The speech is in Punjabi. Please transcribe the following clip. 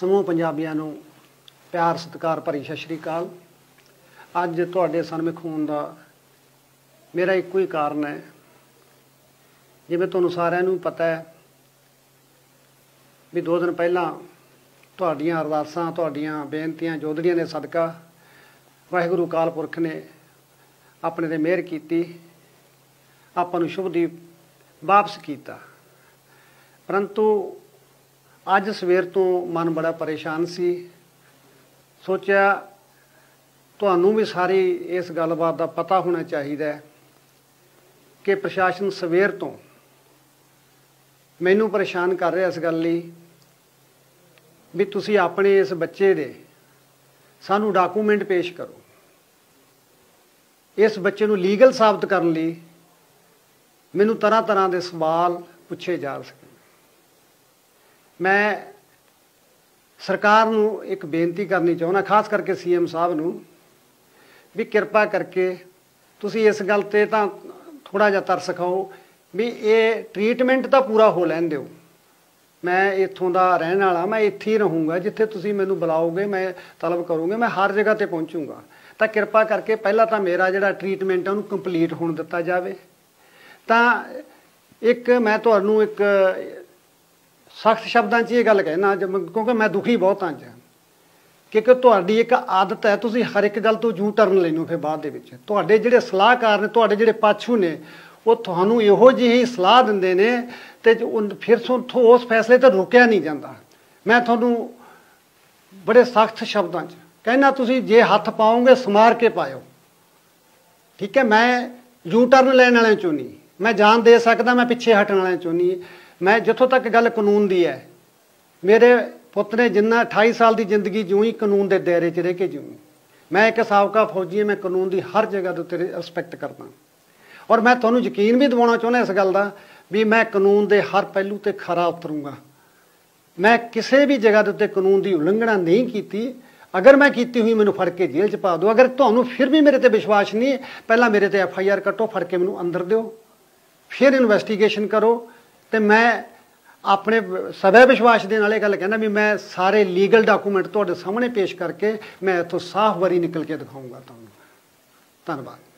ਸਮੂਹ ਪੰਜਾਬੀਆਂ ਨੂੰ ਪਿਆਰ, ਸਤਿਕਾਰ ਭਰੀ ਸਤਿ ਸ਼੍ਰੀ ਅਕਾਲ। ਅੱਜ ਤੁਹਾਡੇ ਸਨਮੁਖ ਹੋਣ ਦਾ ਮੇਰਾ ਇੱਕੋ ਹੀ ਕਾਰਨ ਹੈ। ਜਿਵੇਂ ਤੁਹਾਨੂੰ ਸਾਰਿਆਂ ਨੂੰ ਪਤਾ ਹੈ ਵੀ ਦੋ ਦਿਨ ਪਹਿਲਾਂ ਤੁਹਾਡੀਆਂ ਅਰਦਾਸਾਂ, ਤੁਹਾਡੀਆਂ ਬੇਨਤੀਆਂ ਜੋਦੜੀਆਂ ਦੇ ਸਦਕਾ ਵਾਹਿਗੁਰੂ ਕਾਲ ਪੁਰਖ ਨੇ ਆਪਣੇ ਤੇ ਮਿਹਰ ਕੀਤੀ, ਆਪਾਂ ਨੂੰ ਸ਼ੁਭਦੀਪ ਵਾਪਸ ਕੀਤਾ। ਪਰੰਤੂ ਅੱਜ ਸਵੇਰ ਤੋਂ ਮਨ ਬੜਾ ਪਰੇਸ਼ਾਨ ਸੀ। ਸੋਚਿਆ ਤੁਹਾਨੂੰ ਵੀ ਸਾਰੀ ਇਸ ਗੱਲਬਾਤ ਦਾ ਪਤਾ ਹੋਣਾ ਚਾਹੀਦਾ ਕਿ ਪ੍ਰਸ਼ਾਸਨ ਸਵੇਰ ਤੋਂ ਮੈਨੂੰ ਪਰੇਸ਼ਾਨ ਕਰ ਰਿਹਾ ਇਸ ਗੱਲ ਲਈ ਵੀ ਤੁਸੀਂ ਆਪਣੇ ਇਸ ਬੱਚੇ ਦੇ ਸਾਨੂੰ ਡਾਕੂਮੈਂਟ ਪੇਸ਼ ਕਰੋ। ਇਸ ਬੱਚੇ ਨੂੰ ਲੀਗਲ ਸਾਬਤ ਕਰਨ ਲਈ ਮੈਨੂੰ ਤਰ੍ਹਾਂ ਤਰ੍ਹਾਂ ਦੇ ਸਵਾਲ ਪੁੱਛੇ ਜਾ ਸਕੇ ਮੈਂ ਸਰਕਾਰ ਨੂੰ ਇੱਕ ਬੇਨਤੀ ਕਰਨੀ ਚਾਹੁੰਦਾ, ਖਾਸ ਕਰਕੇ ਸੀਐਮ ਸਾਹਿਬ ਨੂੰ, ਵੀ ਕਿਰਪਾ ਕਰਕੇ ਤੁਸੀਂ ਇਸ ਗੱਲ ਤੇ ਤਾਂ ਥੋੜਾ ਜਿਹਾ ਤਰਸ ਖਾਓ, ਵੀ ਇਹ ਟ੍ਰੀਟਮੈਂਟ ਤਾਂ ਪੂਰਾ ਹੋ ਲੈਣ ਦਿਓ। ਮੈਂ ਇੱਥੋਂ ਦਾ ਰਹਿਣ ਵਾਲਾ, ਮੈਂ ਇੱਥੇ ਹੀ ਰਹੂੰਗਾ, ਜਿੱਥੇ ਤੁਸੀਂ ਮੈਨੂੰ ਬੁਲਾਓਗੇ, ਮੈਂ ਤਲਬ ਕਰੂੰਗਾ, ਮੈਂ ਹਰ ਜਗ੍ਹਾ ਤੇ ਪਹੁੰਚੂੰਗਾ। ਤਾਂ ਕਿਰਪਾ ਕਰਕੇ ਪਹਿਲਾਂ ਤਾਂ ਮੇਰਾ ਜਿਹੜਾ ਟ੍ਰੀਟਮੈਂਟ ਹੈ ਉਹਨੂੰ ਕੰਪਲੀਟ ਹੋਣ ਦਿੱਤਾ ਜਾਵੇ। ਤਾਂ ਇੱਕ ਮੈਂ ਤੁਹਾਨੂੰ ਇੱਕ ਸਖਤ ਸ਼ਬਦਾਂ 'ਚ ਇਹ ਗੱਲ ਕਹਿਣਾ ਕਿਉਂਕਿ ਮੈਂ ਦੁਖੀ ਬਹੁਤ ਹਾਂ ਅੱਜ ਕਿਉਂਕਿ ਤੁਹਾਡੀ ਇੱਕ ਆਦਤ ਹੈ, ਤੁਸੀਂ ਹਰ ਇੱਕ ਗੱਲ ਤੋਂ ਜੂ ਟਰਨ ਲੈਣੋ ਫਿਰ ਬਾਅਦ ਦੇ ਵਿੱਚ। ਤੁਹਾਡੇ ਜਿਹੜੇ ਸਲਾਹਕਾਰ ਨੇ, ਤੁਹਾਡੇ ਜਿਹੜੇ ਪਾਛੂ ਨੇ, ਉਹ ਤੁਹਾਨੂੰ ਇਹੋ ਜਿਹੀ ਸਲਾਹ ਦਿੰਦੇ ਨੇ ਤੇ ਫਿਰ ਤੋਂ ਉਸ ਫੈਸਲੇ ਤੇ ਰੁਕਿਆ ਨਹੀਂ ਜਾਂਦਾ। ਮੈਂ ਤੁਹਾਨੂੰ ਬੜੇ ਸਖਤ ਸ਼ਬਦਾਂ 'ਚ ਕਹਿਣਾ ਤੁਸੀਂ ਜੇ ਹੱਥ ਪਾਓਗੇ, ਸਮਾਰ ਕੇ ਪਾਇਓ। ਠੀਕ ਹੈ, ਮੈਂ ਯੂ ਟਰਨ ਲੈਣ ਵਾਲਿਆਂ ਚੋਂ ਨਹੀਂ। ਮੈਂ ਜਾਨ ਦੇ ਸਕਦਾ, ਮੈਂ ਪਿੱਛੇ ਹਟਣ ਵਾਲਿਆਂ ਚੋਂ ਨਹੀਂ। ਮੈਂ ਜਿੱਥੋਂ ਤੱਕ ਗੱਲ ਕਾਨੂੰਨ ਦੀ ਹੈ, ਮੇਰੇ ਪੁੱਤ ਨੇ ਜਿੰਨਾ 28 ਸਾਲ ਦੀ ਜ਼ਿੰਦਗੀ ਜਿਉਂ ਕਾਨੂੰਨ ਦੇ ਦਾਇਰੇ 'ਚ ਰਹਿ ਕੇ ਜਿਉਂ ਮੈਂ ਇੱਕ ਸਾਬਕਾ ਫੌਜੀ ਹਾਂ, ਮੈਂ ਕਾਨੂੰਨ ਦੀ ਹਰ ਜਗ੍ਹਾ ਦੇ ਉੱਤੇ ਰਿਸਪੈਕਟ ਕਰਦਾ ਔਰ ਮੈਂ ਤੁਹਾਨੂੰ ਯਕੀਨ ਵੀ ਦਿਵਾਉਣਾ ਚਾਹੁੰਦਾ ਇਸ ਗੱਲ ਦਾ ਵੀ ਮੈਂ ਕਾਨੂੰਨ ਦੇ ਹਰ ਪਹਿਲੂ ਤੇ ਖਰਾ ਉਤਰੂੰਗਾ। ਮੈਂ ਕਿਸੇ ਵੀ ਜਗ੍ਹਾ ਦੇ ਉੱਤੇ ਕਾਨੂੰਨ ਦੀ ਉਲੰਘਣਾ ਨਹੀਂ ਕੀਤੀ। ਅਗਰ ਮੈਂ ਕੀਤੀ ਹੋਈ ਮੈਨੂੰ ਫੜ ਕੇ ਜੇਲ੍ਹ 'ਚ ਪਾ ਦਿਓ। ਅਗਰ ਤੁਹਾਨੂੰ ਫਿਰ ਵੀ ਮੇਰੇ ਤੇ ਵਿਸ਼ਵਾਸ ਨਹੀਂ, ਪਹਿਲਾਂ ਮੇਰੇ ਤੇ ਐਫ ਆਈ ਆਰ ਕੱਟੋ, ਫੜ ਕੇ ਮੈਨੂੰ ਅੰਦਰ ਦਿਓ। ਫਿਰ ਇਨਵੈਸਟੀਗੇਸ਼ਨ ਕਰੋ। ਤੇ ਮੈਂ ਆਪਣੇ ਸਵੈ ਵਿਸ਼ਵਾਸ ਦੇ ਨਾਲ ਇਹ ਗੱਲ ਕਹਿੰਦਾ ਵੀ ਮੈਂ ਸਾਰੇ ਲੀਗਲ ਡਾਕੂਮੈਂਟ ਤੁਹਾਡੇ ਸਾਹਮਣੇ ਪੇਸ਼ ਕਰਕੇ ਮੈਂ ਇੱਥੋਂ ਸਾਫ਼ ਵਰੀ ਨਿਕਲ ਕੇ ਦਿਖਾਊਂਗਾ ਤੁਹਾਨੂੰ। ਧੰਨਵਾਦ।